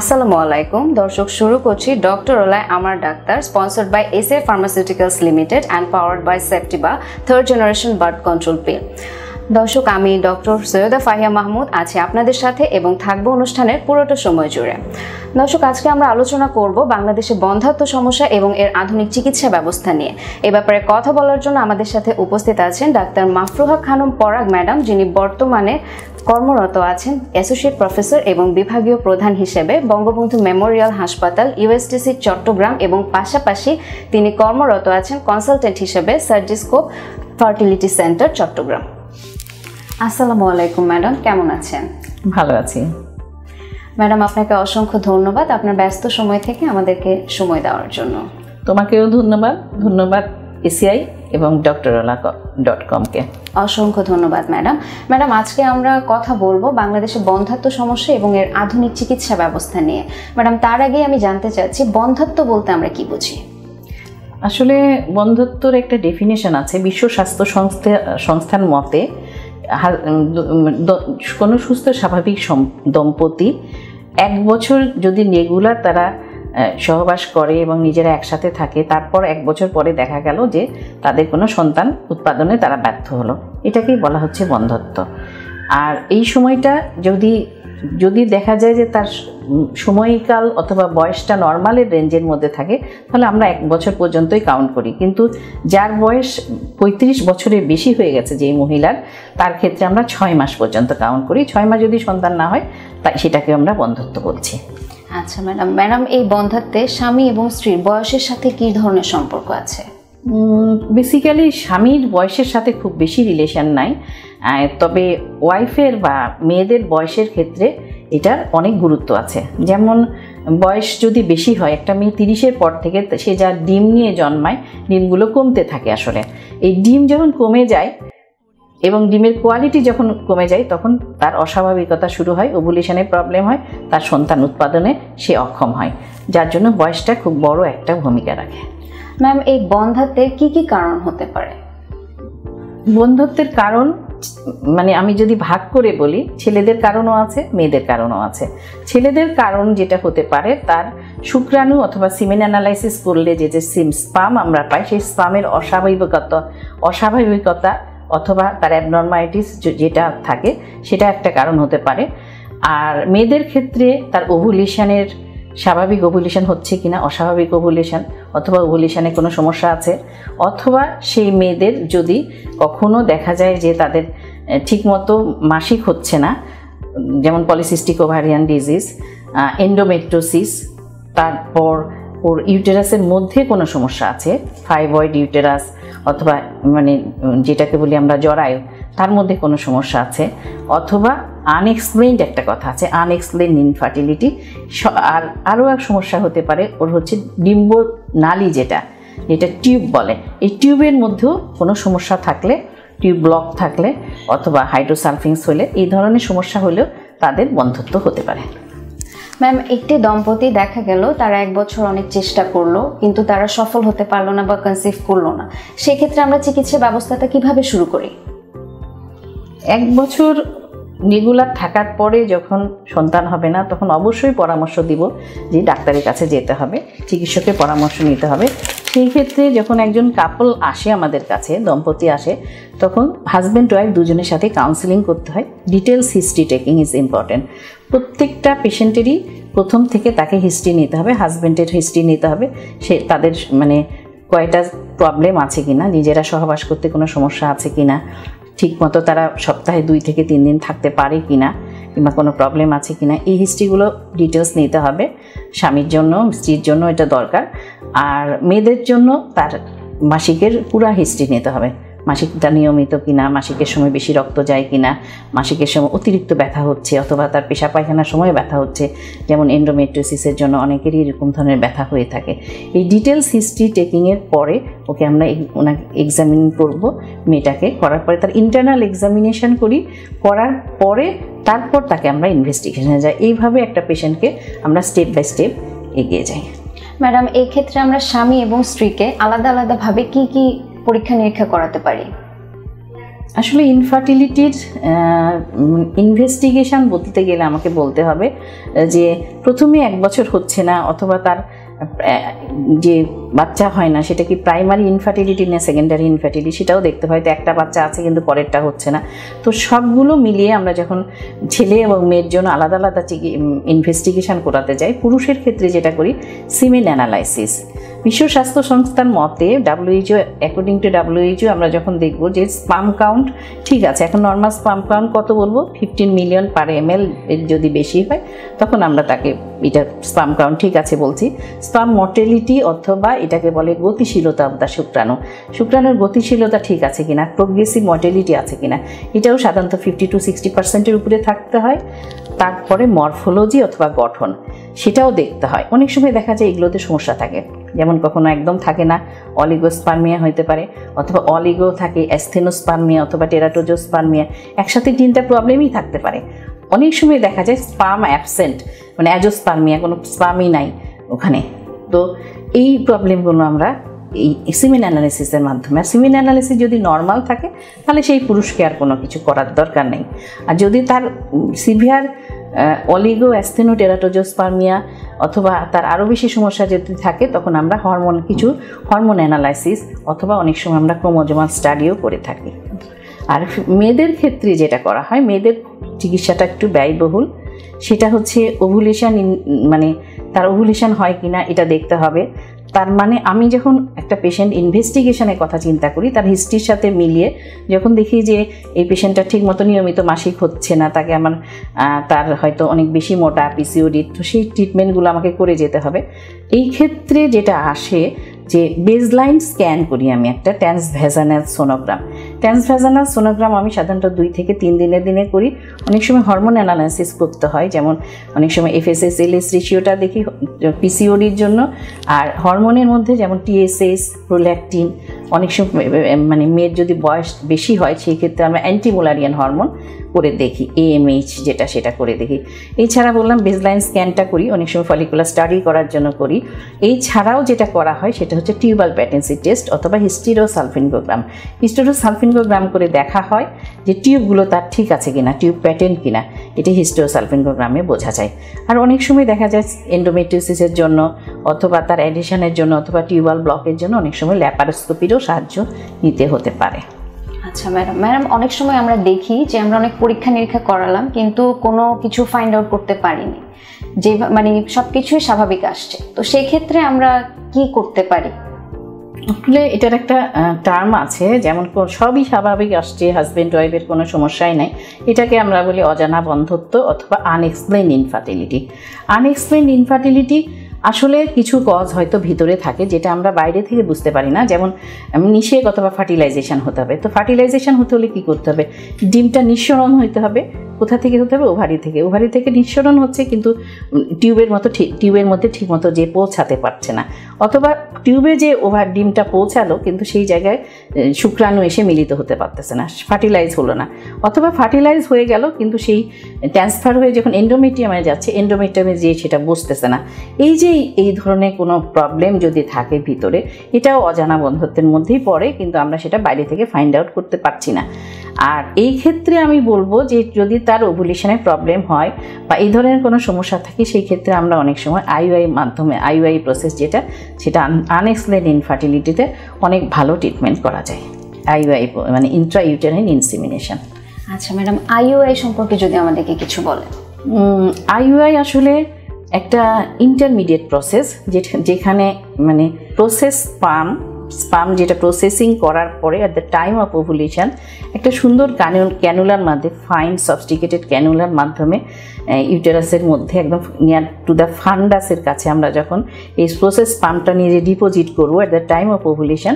আসসালামু আলাইকুম। দর্শক, শুরু করছি ডক্টর ওলায় আমার doctor, sponsored by S A pharmaceuticals limited and powered by সেপ্টিবা third generation birth control pill দর্শক, আমি ডক্টর সৈয়দা ফাহিয়া মাহমুদ আছি আপনাদের সাথে এবং থাকব অনুষ্ঠানের পুরোটা সময় জুড়ে। দর্শক, আজকে আমরা আলোচনা করব বাংলাদেশে বন্ধাত্ম সমস্যা এবং এর আধুনিক চিকিৎসা ব্যবস্থা নিয়ে। এ ব্যাপারে কথা বলার জন্য আমাদের সাথে উপস্থিত আছেন ডাক্তার মাফরুহা খানম পরাগ ম্যাডাম, যিনি বর্তমানে কর্মরত আছেন অ্যাসোসিয়েট প্রফেসর এবং বিভাগীয় প্রধান হিসেবে বঙ্গবন্ধু মেমোরিয়াল হাসপাতাল ইউএসটিসি চট্টগ্রাম এবং পাশাপাশি তিনি কর্মরত আছেন কনসালটেন্ট হিসেবে সার্জিস্কোপ ফার্টিলিটি সেন্টার, চট্টগ্রাম। আসসালামু আলাইকুম ম্যাডাম। কেমন আছেন? ভালো আছি। ম্যাডাম আপনাকে অসংখ্য ধন্যবাদ আপনার ব্যস্ত সময় থেকে আমাদেরকে সময় দেওয়ার জন্য। তোমাকেও ধন্যবাদ। ধন্যবাদ এসিআই এবং ডক্টরওয়ালা ডট কমকে। অসংখ্য ধন্যবাদ ম্যাডাম। ম্যাডাম আজকে আমরা কথা বলব বাংলাদেশে বন্ধাত্ম সমস্যা এবং এর আধুনিক চিকিৎসা ব্যবস্থা নিয়ে। ম্যাডাম তার আগে আমি জানতে চাচ্ছি বন্ধাত্ম বলতে আমরা কি বুঝি? আসলে বন্ধত্বর একটা ডেফিনেশন আছে। বিশ্ব স্বাস্থ্য সংস্থা সংস্থার মতে কোনো সুস্থ স্বাভাবিক দম্পতি এক বছর যদি রেগুলার তারা সহবাস করে এবং নিজেরা একসাথে থাকে, তারপর এক বছর পরে দেখা গেল যে তাদের কোনো সন্তান উৎপাদনে তারা ব্যর্থ হলো। এটাকেই বলা হচ্ছে বন্ধত্ব। আর এই সময়টা যদি যদি দেখা যায় যে তার সময়কাল অথবা বয়সটা নর্মালের রেঞ্জের মধ্যে থাকে তাহলে আমরা এক বছর পর্যন্তই কাউন্ট করি। কিন্তু যার বয়স পঁয়ত্রিশ বছরের বেশি হয়ে গেছে যেই মহিলার তার ক্ষেত্রে আমরা ছয় মাস পর্যন্ত কাউন্ট করি। ছয় মাস যদি সন্তান না হয় তাই সেটাকে আমরা বন্ধত্ব বলছি। আচ্ছা ম্যাডাম। ম্যাডাম এই বন্ধাত্বে স্বামী এবং স্ত্রীর বয়সের সাথে কি ধরনের সম্পর্ক আছে? বেসিক্যালি স্বামীর বয়সের সাথে খুব বেশি রিলেশন নাই। তবে ওয়াইফের বা মেয়েদের বয়সের ক্ষেত্রে এটার অনেক গুরুত্ব আছে। যেমন বয়স যদি বেশি হয় একটা মেয়ে তিরিশের পর থেকে সে যা ডিম নিয়ে জন্মায় ডিমগুলো কমতে থাকে আসলে। এই ডিম যখন কমে যায় এবং ডিমের কোয়ালিটি যখন কমে যায় তখন তার অস্বাভাবিকতা শুরু হয় ওভুলেশনের প্রবলেম হয় তার সন্তান উৎপাদনে সে অক্ষম হয় যার জন্য বয়সটা খুব বড় একটা ভূমিকা রাখে। ম্যাম এই বন্ধাত্বের কি কি কারণ হতে পারে? বন্ধুত্বের কারণ মানে আমি যদি ভাগ করে বলি, ছেলেদের কারণও আছে, মেয়েদের কারণও আছে। ছেলেদের কারণ যেটা হতে পারে, তার শুক্রাণু অথবা সিমেন অ্যানালাইসিস করলে যে যে সিম স্পাম আমরা পাই, সেই স্পামের অস্বাভাবিকতা অস্বাভাবিকতা অথবা তার অ্যাবনর্মালিটিস যেটা থাকে, সেটা একটা কারণ হতে পারে। আর মেয়েদের ক্ষেত্রে তার ওভুলেশনের স্বাভাবিক ওভুলেশন হচ্ছে কিনা, অস্বাভাবিক ওভুলেশন অথবা ওভুলেশনে কোনো সমস্যা আছে, অথবা সেই মেয়েদের যদি কখনো দেখা যায় যে তাদের ঠিকমতো মাসিক হচ্ছে না, যেমন পলিসিস্টিক ওভারিয়ান ডিজিজ এন্ডোমেট্রোসিস তারপর ওর ইউটেরাসের মধ্যে কোনো সমস্যা আছে ফাইবয়েড ইউটেরাস অথবা মানে যেটাকে বলি আমরা জরায়ু, তার মধ্যে কোনো সমস্যা আছে, অথবা আনএক্সপ্লেইনড একটা কথা আছে আনএক্সপ্লেইন ইনফার্টিলিটি আর আরও এক সমস্যা হতে পারে, ওর হচ্ছে ডিম্ব নালী যেটা যেটা টিউব বলে। এই টিউবের মধ্যেও কোনো সমস্যা থাকলে টিউব ব্লক থাকলে অথবা হাইড্রোসালফিংস হলে এই ধরনের সমস্যা হলেও তাদের বন্ধুত্ব হতে পারে। ম্যাম একটি দম্পতি দেখা গেল তারা এক বছর অনেক চেষ্টা করল কিন্তু তারা সফল হতে পারল না বা কনসিভ করল না। সেক্ষেত্রে আমরা চিকিৎসা ব্যবস্থাটা কীভাবে শুরু করি? এক বছর রেগুলার থাকার পরে যখন সন্তান হবে না, তখন অবশ্যই পরামর্শ দিব যে ডাক্তারের কাছে যেতে হবে, চিকিৎসকের পরামর্শ নিতে হবে। সেই ক্ষেত্রে যখন একজন কাপল আসে আমাদের কাছে, দম্পতি আসে, তখন হাজব্যান্ড ওয়াইফ দুজনের সাথে কাউন্সিলিং করতে হয়। Details history taking is important প্রত্যেকটা পেশেন্টেরই প্রথম থেকে তাকে হিস্ট্রি নিতে হবে হাজব্যান্ডের হিস্ট্রি নিতে হবে। সে তাদের মানে কয়টা প্রবলেম আছে কিনা, নিজেরা সহবাস করতে কোনো সমস্যা আছে কিনা ঠিকমতো তারা সপ্তাহে দুই থেকে তিন দিন থাকতে পারে কি না কিংবা কোনো প্রবলেম আছে কি না এই হিস্ট্রিগুলো ডিটেলস নিতে হবে। স্বামীর জন্য, স্ত্রীর জন্য এটা দরকার। আর মেয়েদের জন্য তার মাসিকের পুরা হিস্ট্রি নিতে হবে। মাসিকটা নিয়মিত কিনা, মাসিকের সময় বেশি রক্ত যায় কিনা, মাসিকের সময় অতিরিক্ত ব্যথা হচ্ছে অথবা তার পেশা পায়খানার সময় ব্যথা হচ্ছে, যেমন এন্ডোমেট্রোসিসের জন্য অনেকেরই এরকম ধরনের ব্যথা হয়ে থাকে। এই ডিটেলস হিস্ট্রি টেকিংয়ের পরে ওকে আমরা ওনাকে এক্সামিন করব মেয়েটাকে, করার পরে তার ইন্টারনাল এক্সামিনেশন করি, করার পরে তারপর তাকে আমরা ইনভেস্টিগেশনে যাই। এইভাবে একটা পেশেন্টকে আমরা স্টেপ বাই স্টেপ এগিয়ে যাই। ম্যাডাম এই ক্ষেত্রে আমরা স্বামী এবং স্ত্রীকে আলাদা আলাদাভাবে কি কি পরীক্ষা নিরীক্ষা করাতে পারি? আসলে ইনফার্টিলিটির ইনভেস্টিগেশন বলতে গেলে আমাকে বলতে হবে যে প্রথমে এক বছর হচ্ছে না, অথবা তার যে বাচ্চা হয় না, সেটা কি প্রাইমারি ইনফার্টিলিটি না সেকেন্ডারি ইনফার্টিলিটি সেটাও দেখতে হয়, তো একটা বাচ্চা আছে কিন্তু পরেরটা হচ্ছে না। তো সবগুলো মিলিয়ে আমরা যখন ছেলে এবং মেয়ের জন্য আলাদা আলাদা ইনভেস্টিগেশন করাতে যাই, পুরুষের ক্ষেত্রে যেটা করি সিমেন অ্যানালাইসিস বিশ্ব স্বাস্থ্য সংস্থার মতে ডাব্লিউএইচও অ্যাকর্ডিং টু ডাব্লিউএইচও আমরা যখন দেখব যে স্পাম কাউন্ট ঠিক আছে, এখন নর্মাল স্পাম কাউন্ট কত বলব? ফিফটিন মিলিয়ন পার এম এর যদি বেশি হয়, তখন আমরা তাকে এটা স্পাম কাউন্ট ঠিক আছে বলছি। স্পাম মর্টেলিটি অথবা এটাকে বলে গতিশীলতা অব দ্য শুক্রাণু। শুক্রাণুর গতিশীলতা ঠিক আছে কিনা প্রোগ্রেসিভ মর্টেলিটি আছে কিনা, এটাও সাধারণত ফিফটি টু সিক্সটি পার্সেন্টের উপরে থাকতে হয়। তারপরে মরফোলজি অথবা গঠন, সেটাও দেখতে হয়। অনেক সময় দেখা যায় এগুলোতে সমস্যা থাকে। যেমন কখনো একদম থাকে না, অলিগোস্পার্মিয়া হতে পারে, অথবা অলিগো থাকে, অ্যাস্থেনোস্পার্মিয়া অথবা টেরাটোজোস্পার্মিয়া, একসাথে তিনটা প্রবলেমই থাকতে পারে। অনেক সময় দেখা যায় স্পাম অ্যাবসেন্ট মানে অ্যাজোস্পার্মিয়া, কোনো স্পামই নাই ওখানে। তো এই প্রবলেমগুলো আমরা এই সিমেন অ্যানালিসিসের মাধ্যমে, আর সিমেন অ্যানালিসিস যদি নর্মাল থাকে, তাহলে সেই পুরুষকে আর কোনো কিছু করার দরকার নেই। আর যদি তার সিভিয়ার অলিগো অ্যাস্থেনো টেরাটোজোস্পার্মিয়া অথবা তার আরও বেশি সমস্যা যদি থাকে, তখন আমরা হরমোন কিছু হরমোন অ্যানালাইসিস অথবা অনেক সময় আমরা ক্রোমোজোমাল স্টাডিও করে থাকি। আর মেয়েদের ক্ষেত্রে যেটা করা হয়, মেয়েদের চিকিৎসাটা একটু ব্যয়বহুল। সেটা হচ্ছে ওভুলেশন মানে তার ওভুলেশন হয় কিনা, এটা দেখতে হবে। তার মানে আমি যখন একটা পেশেন্ট ইনভেস্টিগেশনের কথা চিন্তা করি, তার হিস্ট্রির সাথে মিলিয়ে যখন দেখি যে এই পেশেন্টটা ঠিক মতো নিয়মিত মাসিক হচ্ছে না, তাকে আমার তার হয়তো অনেক বেশি মোটা পিসিওডি তো সেই ট্রিটমেন্টগুলো আমাকে করে যেতে হবে। এই ক্ষেত্রে যেটা আসে যে বেজলাইন স্ক্যান করি আমি একটা trans vaginal sonogram trans vaginal sonogram আমি সাধারণত দুই থেকে তিন দিনের দিনে করি। অনেক সময় হরমোন অ্যানালাইসিস করতে হয়, যেমন অনেক সময় এফএসএস এলএস রেশিওটা দেখি পিসিওডির জন্য। আর হরমোনের মধ্যে যেমন টিএসএস প্রোল্যাকটিন অনেক সময় মানে মেয়ের যদি বয়স বেশি হয়, সেই ক্ষেত্রে আমরা অ্যান্টিমোলারিয়ান হরমোন করে দেখি এএমএইচ যেটা সেটা করে দেখি। এছাড়া বললাম বেসলাইন স্ক্যানটা করি, অনেক সময় ফলিকুলার স্টাডি করার জন্য করি। এই ছাড়াও যেটা করা হয়, সেটা হচ্ছে টিউবাল প্যাটেন্সি টেস্ট অথবা হিস্টিরো সালফিনগোগ্রাম হিস্টিরো সালফিনগোগ্রাম করে দেখা হয় যে টিউবগুলো তার ঠিক আছে কিনা টিউব প্যাটেন্ট কিনা, এটি হিস্টিরো সালফিনগোগ্রামে বোঝা যায়। আর অনেক সময় দেখা যায় এন্ডোমেট্রিওসিসের জন্য অথবা তার অ্যাডিশনের জন্য অথবা টিউবাল ব্লকের জন্য অনেক সময় ল্যাপারোস্কোপিরও সাহায্য নিতে হতে পারে। আচ্ছা ম্যাডাম ম্যাডাম অনেক সময় আমরা দেখি যে আমরা অনেক পরীক্ষা নিরীক্ষা করালাম, কিন্তু কোনো কিছু ফাইন্ড আউট করতে পারিনি। যে মানে সব কিছুই স্বাভাবিক আসছে। তো সেই ক্ষেত্রে আমরা কি করতে পারি? আসলে এটার একটা টার্ম আছে, যেমন সবই স্বাভাবিক আসছে হাজব্যান্ড ওয়াইফের কোনো সমস্যাই নাই। এটাকে আমরা বলি অজানা বন্ধত্ব অথবা আনএক্সপ্লেন ইনফার্টিলিটি আনএক্সপ্লেন ইনফার্টিলিটি আসলে কিছু কজ হয়তো ভিতরে থাকে যেটা আমরা বাইরে থেকে বুঝতে পারি না। যেমন নিষেক অথবা ফার্টিলাইজেশন হতে হবে। তো ফার্টিলাইজেশন হতে হলে কী করতে হবে? ডিমটা নিঃসরণ হইতে হবে। কোথা থেকে হতে হবে? ওভারি থেকে। ওভারি থেকে নিঃসরণ হচ্ছে কিন্তু টিউবের মতো ঠিক, টিউবের মধ্যে ঠিক মতো যে পৌঁছাতে পারছে না। অথবা টিউবে যে ওভার ডিমটা পৌঁছালো কিন্তু সেই জায়গায় শুক্রাণু এসে মিলিত হতে পারতেছে না, ফার্টিলাইজ হলো না। অথবা ফার্টিলাইজ হয়ে গেল কিন্তু সেই ট্রান্সফার হয়ে যখন এন্ডোমেট্রিয়ামে যাচ্ছে এন্ডোমেট্রিয়ামে যেয়ে সেটা বসতেছে না। এই যে এই ধরনের কোনো প্রবলেম যদি থাকে ভিতরে, এটাও অজানা বন্ধত্বের মধ্যেই পড়ে কিন্তু আমরা সেটা বাইরে থেকে ফাইন্ড আউট করতে পারছি না। আর এই ক্ষেত্রে আমি বলব যে যদি তার ওভুলেশনের প্রবলেম হয় বা এই ধরনের কোনো সমস্যা থাকে সেই ক্ষেত্রে আমরা অনেক সময় আইওআই মাধ্যমে আইওআই প্রসেস যেটা সেটা আনএক্সপ্লেন ইনফার্টিলিটিতে অনেক ভালো ট্রিটমেন্ট করা যায়। আইওআই মানে ইন্ট্রা ইউটেরাইন ইনসিমিনেশন আচ্ছা ম্যাডাম আইওআই সম্পর্কে যদি আমাদেরকে কিছু বলেন। আইইউআই আসলে একটা ইন্টারমিডিয়েট প্রসেস যেখানে মানে প্রসেস স্পাম স্পাম যেটা প্রসেসিং করার পরে at the time of ovulation একটা সুন্দর ক্যানুলার মাধ্যমে ফাইন সফস্টিকেটেড ক্যানুলার মাধ্যমে ইউটেরাসের মধ্যে একদম নিয়ার টু দ্য ফান্ডাসের কাছে আমরা যখন এই প্রসেস স্পামটা নিয়ে যে ডিপোজিট করব at the time of ovulation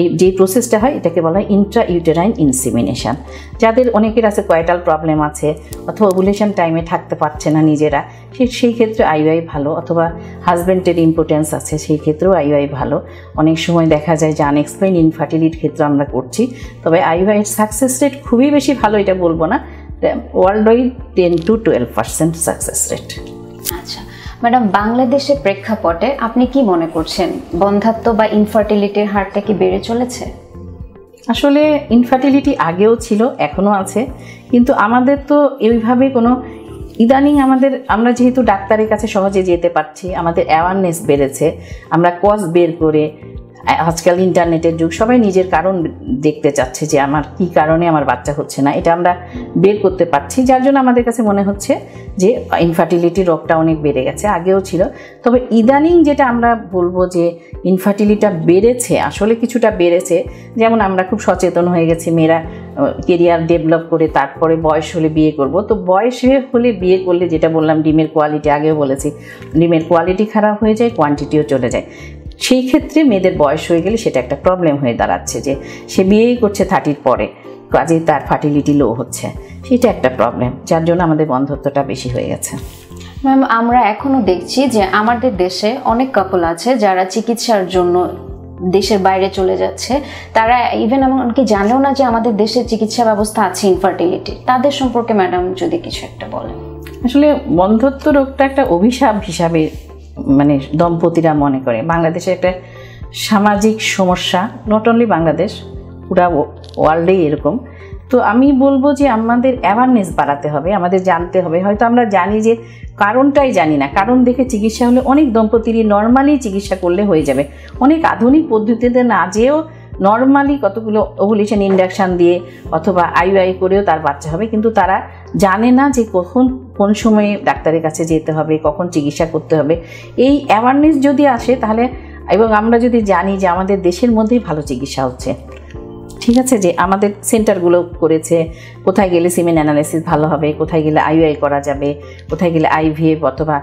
এই যে প্রসেসটা হয়, এটাকে বলা হয় ইন্ট্রা ইউটেরাইন ইনসিমিনেশন যাদের অনেকের আছে কয়েটাল প্রবলেম আছে, অথবা ওভুলেশন টাইমে থাকতে পারছে না নিজেরা, সে, সেই ক্ষেত্রে আইওআই ভালো, অথবা হাজব্যান্ডের ইম্পর্টেন্স আছে, সেই ক্ষেত্রেও আইওআই ভালো। অনেক সময় দেখা যায় যে আনএক্সপ্লেন ইনফার্টিলিটির ক্ষেত্রে আমরা করছি, তবে আইওআইয়ের সাকসেস রেট খুবই বেশি ভালো, এটা বলব না। Worldwide ten to twelve percent success rate madam, বাংলাদেশের প্রেক্ষাপটে আপনি কি মনে করছেন? বন্ধাত্ব বা ইনফার্টিলিটির হারটা কি বেড়ে চলেছে? আসলে ইনফার্টিলিটি আগেও ছিল, এখনও আছে। কিন্তু আমাদের তো এইভাবে কোনো ইদানিং আমাদের, আমরা যেহেতু ডাক্তারের কাছে সহজে যেতে পারছি, আমাদের অ্যাওয়ারনেস বেড়েছে, আমরা কজ বের করে আজকাল ইন্টারনেটের যুগ, সবাই নিজের কারণ দেখতে চাচ্ছে যে আমার কি কারণে আমার বাচ্চা হচ্ছে না। এটা আমরা বের করতে পারছি, যার জন্য আমাদের কাছে মনে হচ্ছে যে ইনফার্টিলিটি রোগটা অনেক বেড়ে গেছে, আগেও ছিল। তবে ইদানিং যেটা আমরা বলব যে ইনফার্টিলিটা বেড়েছে, আসলে কিছুটা বেড়েছে। যেমন আমরা খুব সচেতন হয়ে গেছি, মেয়েরা কেরিয়ার ডেভেলপ করে তারপরে বয়স হলে বিয়ে করব। তো বয়স হলে বিয়ে করলে যেটা বললাম, ডিমের কোয়ালিটি আগেও বলেছি, ডিমের কোয়ালিটি খারাপ হয়ে যায় কোয়ান্টিটিও চলে যায়। সেই ক্ষেত্রে মেয়েদের বয়স হয়ে গেলে সেটা একটা প্রবলেম হয়ে দাঁড়াচ্ছে যে সে বিয়েই করছে থার্টির পরে। কাজে তার ফার্টিলিটি লো হচ্ছে। সেটা একটা প্রবলেম যার জন্য আমাদের বন্ধত্বটা বেশি হয়ে গেছে। ম্যাম আমরা এখনও দেখছি যে আমাদের দেশে অনেক কাপল আছে যারা চিকিৎসার জন্য দেশের বাইরে চলে যাচ্ছে। তারা ইভেন এমনকি জানেও না যে আমাদের দেশের চিকিৎসা ব্যবস্থা আছে ইনফার্টিলিটি তাদের সম্পর্কে ম্যাডাম যদি কিছু একটা বলেন। আসলে বন্ধত্ব রোগটা একটা অভিশাপ হিসাবে মানে দম্পতিরা মনে করে। বাংলাদেশে একটা সামাজিক সমস্যা নট অনলি বাংলাদেশ, পুরা ওয়ার্ল্ডেই এরকম। তো আমি বলব যে আমাদের অ্যাওয়ারনেস বাড়াতে হবে, আমাদের জানতে হবে। হয়তো আমরা জানি যে কারণটাই জানি না। কারণ দেখে চিকিৎসা হলে অনেক দম্পতিরই নর্মালি চিকিৎসা করলে হয়ে যাবে। অনেক আধুনিক পদ্ধতিতে না যেও নর্মালি কতগুলো ওভুলেশন ইন্ডাকশান দিয়ে অথবা আইউআই করেও তার বাচ্চা হবে, কিন্তু তারা জানে না যে কখন, কোন সময়ে ডাক্তারের কাছে যেতে হবে, কখন চিকিৎসা করতে হবে। এই অ্যাওয়ারনেস যদি আসে, তাহলে এবং আমরা যদি জানি যে আমাদের দেশের মধ্যেই ভালো চিকিৎসা হচ্ছে। ঠিক আছে যে আমাদের সেন্টারগুলো করেছে, কোথায় গেলে সিমেন অ্যানালাইসিস ভালো হবে, কোথায় গেলে আইউআই করা যাবে, কোথায় গেলে আইভিএফ অথবা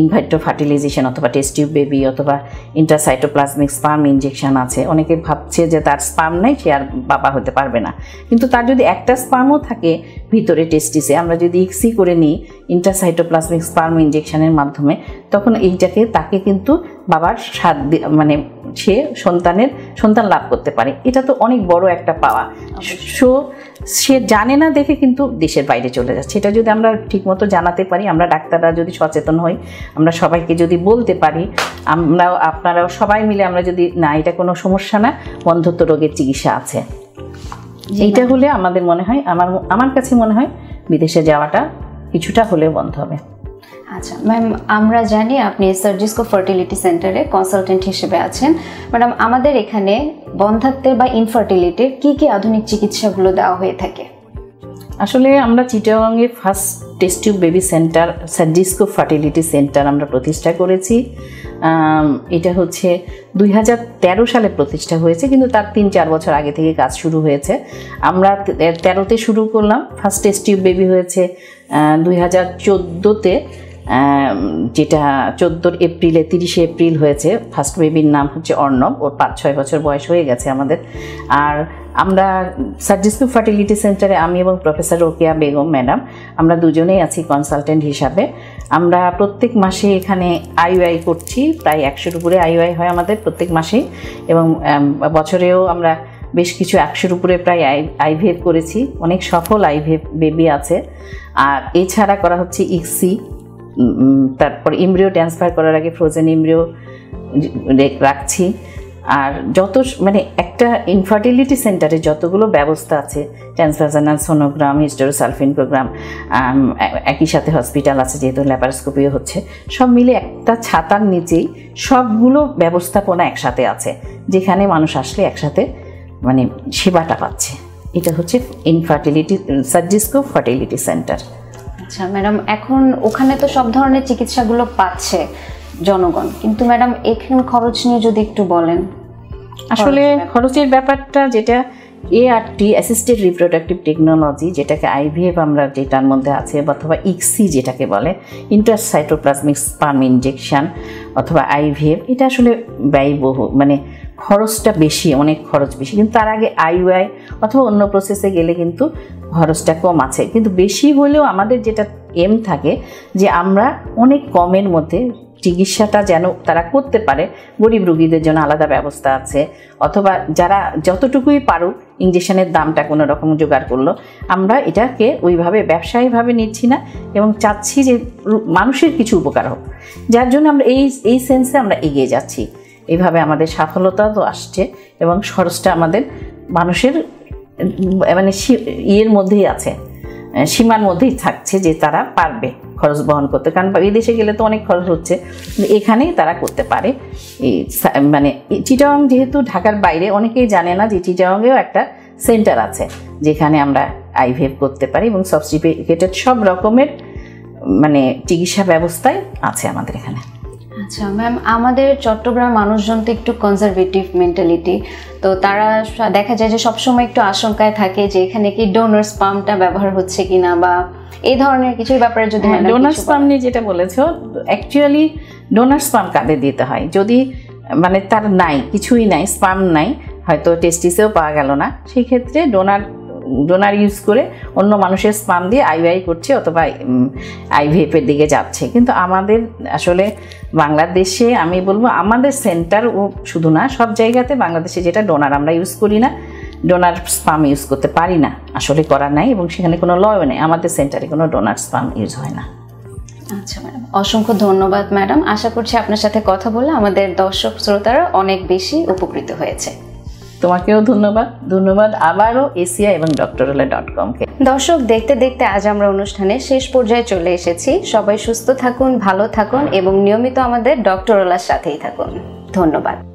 ইনভাইট্রো ফার্টিলাইজেশন অথবা টেস্ট টিউব বেবি অথবা ইন্টারসাইটোপ্লাজমিক স্পাম ইনজেকশন আছে। অনেকে ভাবছে যে তার স্পাম নাই, সে আর বাবা হতে পারবে না। কিন্তু তার যদি একটা স্পামও থাকে ভিতরে টেস্টিসে আমরা যদি ইক্সি করে নিই ইন্টারসাইটোপ্লাজমিক স্পাম ইনজেকশনের মাধ্যমে, তখন এইটাকে, তাকে কিন্তু বাবার স্বাদ মানে সে সন্তানের সন্তান লাভ করতে পারে। এটা তো অনেক বড় একটা পাওয়া। সো সে জানে না দেখে কিন্তু দেশের বাইরে চলে যাচ্ছে। এটা যদি আমরা ঠিকমতো জানাতে পারি আমরা ডাক্তাররা যদি সচেতন হই আমরা সবাইকে যদি বলতে পারি আমরাও আপনারাও সবাই মিলে আমরা যদি না এটা কোনো সমস্যা না বন্ধত্ব রোগের চিকিৎসা আছে। এইটা হলে আমাদের মনে হয় আমার আমার কাছে মনে হয় বিদেশে যাওয়াটা কিছুটা হলেও বন্ধ হবে। আচ্ছা ম্যাম আমরা জানি আপনি সার্জিস্কো ফার্টিলিটি সেন্টারে কনসালটেন্ট হিসেবে আছেন। ম্যাডাম আমাদের এখানে বন্ধাত্বের বা ইনফার্টিলিটির কি কি আধুনিক চিকিৎসাগুলো দেওয়া হয়ে থাকে? আসলে আমরা চিটাগাংয়ে first test tube baby centre সার্জিস্কো fertility centre আমরা প্রতিষ্ঠা করেছি। এটা হচ্ছে দুই হাজার তেরো সালে প্রতিষ্ঠা হয়েছে, কিন্তু তার তিন চার বছর আগে থেকে কাজ শুরু হয়েছে। আমরা তেরোতে শুরু করলাম ফার্স্ট টেস্ট টিউব বেবি হয়েছে দুই হাজার চোদ্দোতে। যেটা চোদ্দোর এপ্রিলে, তিরিশে এপ্রিল হয়েছে। ফার্স্ট বেবির নাম হচ্ছে অর্ণব। ওর পাঁচ, ছয় বছর বয়স হয়ে গেছে আমাদের। আর আমরা সার্জিস্কু ফার্টিলিটি সেন্টারে আমি এবং প্রফেসর রোকিয়া বেগম, ম্যাডাম, আমরা দুজনেই আছি কনসালটেন্ট হিসাবে। আমরা প্রত্যেক মাসে এখানে আইওআই করছি। প্রায় একশোর উপরে আইওআই হয় আমাদের প্রত্যেক মাসেই। এবং বছরেও আমরা বেশ কিছু একশোর উপরে প্রায় আই আইভিএফ করেছি। অনেক সফল আইভিএফ বেবি আছে। আর এছাড়া করা হচ্ছে ইক্সি। তারপর ইমব্রিও ট্রান্সফার করার আগে ফ্রোজেন ইমব্রিও রাখছি। আর যত মানে একটা ইনফার্টিলিটি সেন্টারে যতগুলো ব্যবস্থা আছে ট্রান্সভার্জানাল সোনোগ্রাম হিস্টোরোসালফিন প্রোগ্রাম একই সাথে হসপিটাল আছে যেহেতু ল্যাপারোস্কোপিও হচ্ছে, সব মিলে একটা ছাতার নিচেই সবগুলো ব্যবস্থাপনা একসাথে আছে, যেখানে মানুষ আসলে একসাথে মানে সেবাটা পাচ্ছে। এটা হচ্ছে ইনফার্টিলিটি সার্জিস্কো ফার্টিলিটি সেন্টার আচ্ছা ম্যাডাম এখন ওখানে তো সব ধরনের চিকিৎসাগুলো পাচ্ছে জনগণ। কিন্তু ম্যাডাম এখানে খরচ নিয়ে যদি একটু বলেন। আসলে খরচের ব্যাপারটা যেটা A R T assisted reproductive technology যেটাকে আইভিএফ আমরা যেটার মধ্যে আছে অথবা ইক্সি যেটাকে বলে ইন্টারসাইটোপ্লাজমিক স্পার্ম ইনজেকশন অথবা আইভিএফ এটা আসলে ব্যয়বহু মানে খরচটা বেশি, অনেক খরচ বেশি। কিন্তু তার আগে আইওআই অথবা অন্য প্রসেসে গেলে কিন্তু খরচটা কম আছে। কিন্তু বেশি হলেও আমাদের যেটা এম থাকে যে আমরা অনেক কমের মধ্যে চিকিৎসাটা যেন তারা করতে পারে। গরিব রুগীদের জন্য আলাদা ব্যবস্থা আছে। অথবা যারা যতটুকুই পারুক ইঞ্জেকশনের দামটা কোনো রকম জোগাড় করল, আমরা এটাকে ওইভাবে ব্যবসায়ীভাবে নিচ্ছি না এবং চাচ্ছি যে মানুষের কিছু উপকার হোক। যার জন্য আমরা এই এই সেন্সে আমরা এগিয়ে যাচ্ছি। এইভাবে আমাদের সফলতা তো আসছে এবং খরচটা আমাদের মানুষের মানে ইয়ের মধ্যেই আছে সীমার মধ্যেই থাকছে যে তারা পারবে খরচ বহন করতে। কারণ বিদেশে গেলে তো অনেক খরচ হচ্ছে এখানেই তারা করতে পারে। এই মানে চিটাগাং যেহেতু ঢাকার বাইরে, অনেকেই জানে না যে চিটাগাংয়েও একটা সেন্টার আছে, যেখানে আমরা আইভিএফ করতে পারি এবং সাবস্টিফিকেটেড সব রকমের মানে চিকিৎসা ব্যবস্থায় আছে আমাদের এখানে। আচ্ছা ম্যাম আমাদের চট্টগ্রাম মানুষজন তো একটু কনজারভেটিভ মেন্টালিটি তো তারা দেখা যায় যে সবসময় একটু আশঙ্কায় থাকে যে এখানে কি ডোনার স্পামটা ব্যবহার হচ্ছে কিনা বা এই ধরনের কিছু ব্যাপারে যদি madam ডোনার কিছু স্পাম নিয়ে যেটা বলেছ অ্যাকচুয়ালি ডোনার স্পাম কাদের দিতে হয়? যদি মানে তার নাই কিছুই নাই স্পাম নাই হয়তো টেস্টিসেও পাওয়া গেল না সেই ক্ষেত্রে ডোনার ডোনার ইউজ করে অন্য মানুষের স্পাম দিয়ে আইভিআই করছে অথবা আইভিএফের দিকে যাচ্ছে। কিন্তু আমাদের আসলে বাংলাদেশে আমি বলব আমাদের সেন্টার ও শুধু না, সব জায়গাতে বাংলাদেশে যেটা ডোনার আমরা ইউজ করি না, ডোনার স্পাম ইউজ করতে পারি না। আসলে করা নাই এবং সেখানে কোনো লও নেই। আমাদের সেন্টারে কোনো ডোনার স্পাম ইউজ হয় না। আচ্ছা ম্যাডাম, অসংখ্য ধন্যবাদ ম্যাডাম। আশা করছি আপনার সাথে কথা বলে আমাদের দর্শক শ্রোতারা অনেক বেশি উপকৃত হয়েছে। তোমাকেও ধন্যবাদ। ধন্যবাদ আবারও এশিয়া এবং ডক্টরলা ডট কমকে। দর্শক, দেখতে দেখতে আজ আমরা অনুষ্ঠানে শেষ পর্যায়ে চলে এসেছি। সবাই সুস্থ থাকুন, ভালো থাকুন এবং নিয়মিত আমাদের ডক্টর ওলার সাথেই থাকুন। ধন্যবাদ।